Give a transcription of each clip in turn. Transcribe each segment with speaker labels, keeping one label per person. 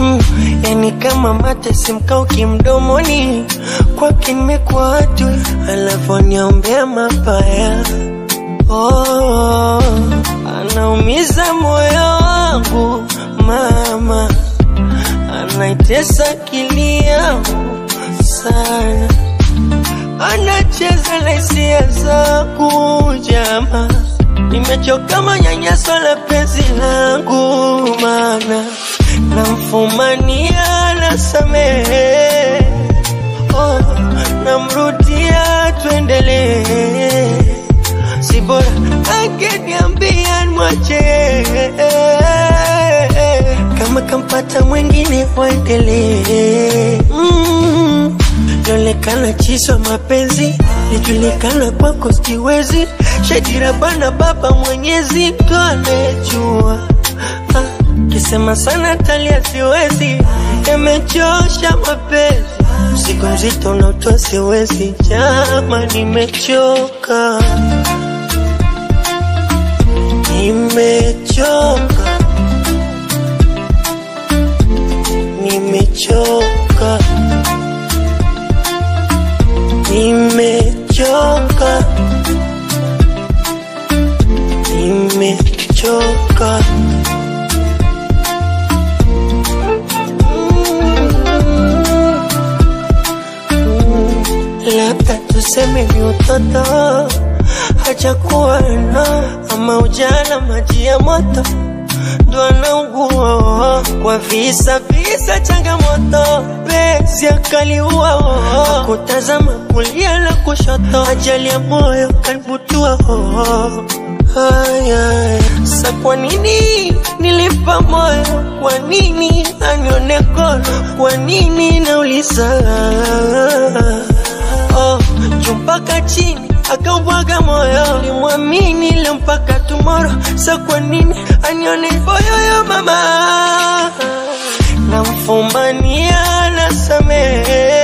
Speaker 1: mm, yani kama mate simkauki mdomoni kwake nimekuwa alafu niombea mabaya. Oh, anaumiza moyo wangu mama. Anaitesa akili yangu sana. Anacheza na hisia zangu jama, nimechoka manyanyaso la penzi langu, mana namfumania nasamehe, oh, namrudia tuendelee, si bora angeniambia mwache kama kampata mwingine waendelee. Mm. lolekana chiswa mapenzi nijulikana kwako siwezi. Shajira bana baba mwenyezi ndo anejua kisema sana talia siwezi. Yamechosha mapenzi. Siku mzito unaotoa siwezi. Jama nimechoka. Nimechoka. Nimechoka nimechoka labda tuseme ni utoto. Hachakuwa na ama ujana maji ya moto. Ndo anaugua kwa visa visa changamoto. Penzi akaliua kutazama kulia na kushoto. Ajali ya moyo kanibutua Sa kwa nini nilipa moyo? Kwa nini anione kono? Kwa nini nauliza? Oh, jumpaka chini akaubwaga moyo, limwamini leo mpaka tomorrow. Sa kwa nini anione boyoyo mama? Namfumania nasamehe,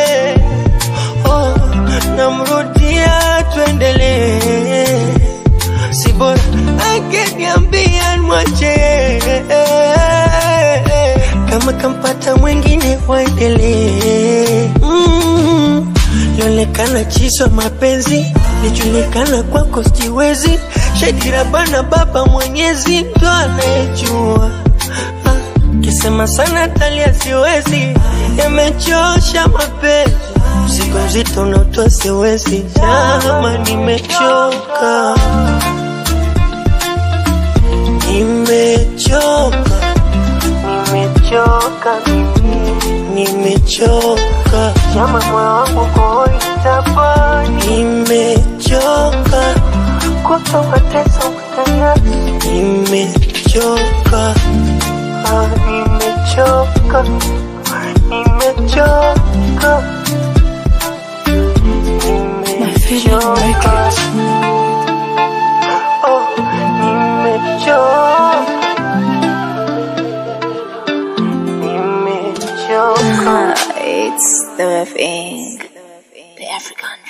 Speaker 1: mm. Lionekana chiswa mapenzi nijulikana kwako siwezi shadira bana baba mwenyezi ndo anayejua Ah, kisema sana talia siwezi. Yamechosha mapenzi. Mzigo mzito unaotoa siwezi. Jama nimechoka. Nimechoka. Nimechoka. mimi nimechoka. Jama moyo wangu koitapani nimechoka. Kuto mateso mtanyasi nimechoka. Ah, nimechoka. Nimechoka.
Speaker 2: My feeling naked. It's the thing. The African.